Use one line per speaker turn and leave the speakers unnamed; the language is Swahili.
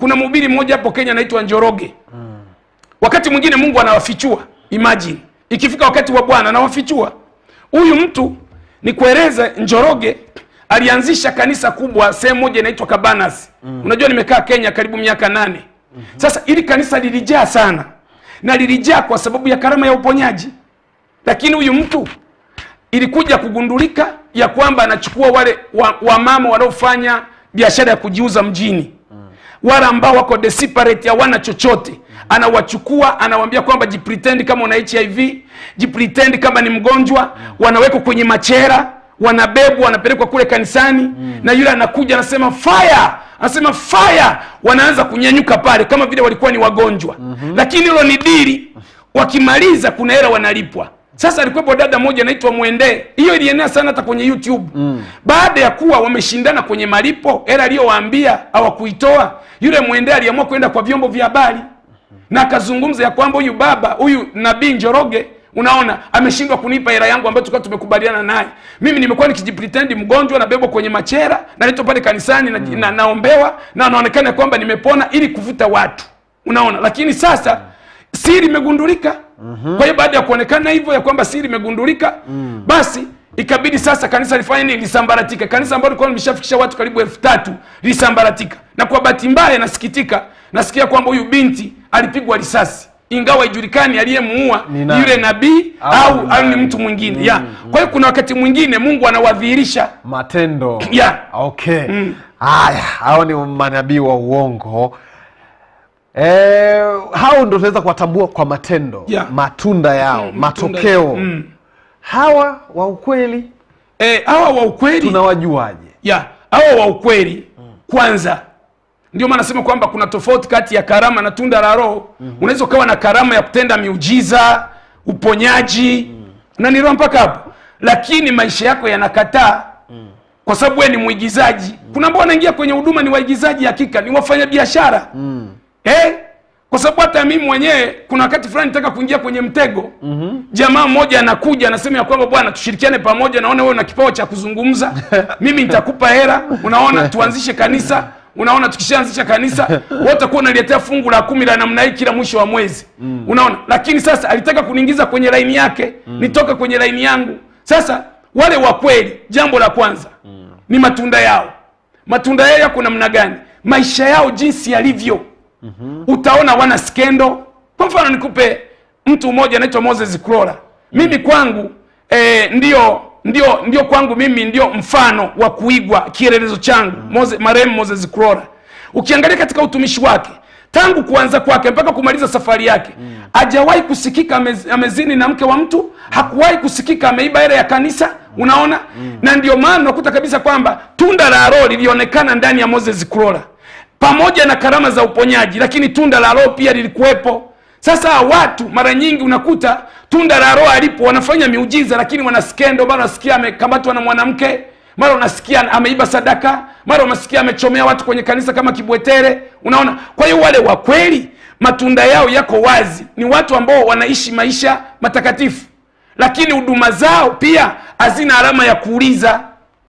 kuna mhubiri mmoja hapo kenya anaitwa njoroge. Mm. wakati mwingine mungu anawafichua imagine. Ikifika wakati wa bwana anawafichua. Huyu mtu ni kueleza njoroge alianzisha kanisa kubwa sehemu moja inaitwa kabanas. Mm. unajua nimekaa kenya karibu miaka nane. Mm-hmm. sasa ili kanisa lilijaa sana. Na lilijaa kwa sababu ya karama ya uponyaji. Lakini huyu mtu ilikuja kugundulika ya kwamba anachukua wale wamama wa wanaofanya biashara ya kujiuza mjini wale ambao wako desperate hawana chochote anawachukua anawambia kwamba jipretend kama una hiv jipretend kama ni mgonjwa wanawekwa kwenye machera wanabebwa wanapelekwa kule kanisani mm. na yule anakuja anasema fire anasema fire wanaanza kunyanyuka pale kama vile walikuwa ni wagonjwa mm-hmm. lakini hilo ni dili wakimaliza kuna hela wanalipwa sasa alikuwepo dada moja anaitwa mwendee hiyo ilienea sana hata kwenye youtube. Mm. baada ya kuwa wameshindana kwenye malipo hela aliyowaambia hawakuitoa yule mwendee aliamua kwenda kwa vyombo vya habari. Na akazungumza ya kwamba huyu baba huyu nabii njoroge unaona ameshindwa kunipa hela yangu ambayo tulikuwa tumekubaliana naye. Mimi nimekuwa nikijipretend mgonjwa nabebwa kwenye machera naletwa pale kanisani na, na, naombewa na naonekana kwamba nimepona ili kuvuta watu. Unaona lakini sasa siri imegundulika mm-hmm. kwa hiyo baada ya kuonekana hivyo ya kwamba siri imegundulika mm. basi ikabidi sasa kanisa lifanye nini? Lisambaratika. Kanisa ambalo likuwa limeshafikisha watu karibu elfu tatu lisambaratika. Na kwa bahati mbaya nasikitika nasikia kwamba huyu binti alipigwa risasi. Ingawa ijulikani aliyemuua yule nabii
Au
au,
ni
mtu mwingine. Ya. kwa hiyo kuna wakati mwingine mungu anawadhihirisha
matendo.
Yeah.
okay. Haya hao ni manabii wa uongo e, hao ndo tunaweza kuwatambua kwa matendo
Yeah.
matunda yao
Mm,
matokeo
mm.
hawa wa ukweli
Eh, hawa wa ukweli
tunawajuaje
ya hawa wa ukweli kwanza ndio maana nasema kwamba kuna tofauti kati ya karama na tunda la roho mm-hmm. unaweza ukawa na karama ya kutenda miujiza uponyaji mm. na ni roho mpaka hapo lakini maisha yako yanakataa mm. kwa sababu wewe ni mwigizaji mm. kuna ambao wanaingia kwenye huduma ni waigizaji hakika ni wafanya biashara mm. Eh? kwa sababu hata mimi mwenyewe kuna wakati fulani nitaka kuingia kwenye mtego mm-hmm. jamaa mmoja anakuja anasema ya kwamba bwana tushirikiane pamoja naona wewe una kipawa cha kuzungumza mimi nitakupa hera unaona tuanzishe kanisa unaona tukishaanzisha kanisa wote kuwa unaletea fungu la kumi la namna hii kila mwisho wa mwezi mm. unaona lakini sasa alitaka kuniingiza kwenye laini yake mm. nitoke kwenye laini yangu sasa wale wa kweli jambo la kwanza mm. ni matunda yao matunda yao yako namna gani maisha yao jinsi yalivyo mm-hmm. utaona wana skendo. Kwa mfano nikupe mtu mmoja anaitwa moses crora mimi kwangu eh, ndio ndio ndio kwangu mimi ndio mfano wa kuigwa kielelezo changu. Mose, marehemu moses crora ukiangalia katika utumishi wake tangu kuanza kwake mpaka kumaliza safari yake mm. hajawahi kusikika amez, amezini na mke wa mtu hakuwahi kusikika ameiba hela ya kanisa unaona? Mm. na ndio maana unakuta kabisa kwamba tunda la roho lilionekana ndani ya moses crora pamoja na karama za uponyaji lakini tunda la roho pia lilikuwepo. Sasa watu mara nyingi unakuta tunda la roho alipo wanafanya miujiza lakini wanaskendo mara unasikia amekamatwa na mwanamke mara unasikia ameiba sadaka mara unasikia amechomea watu kwenye kanisa kama kibwetere unaona? Kwa hiyo wale wa kweli matunda yao yako wazi. Ni watu ambao wanaishi maisha matakatifu lakini huduma zao pia hazina alama ya kuuliza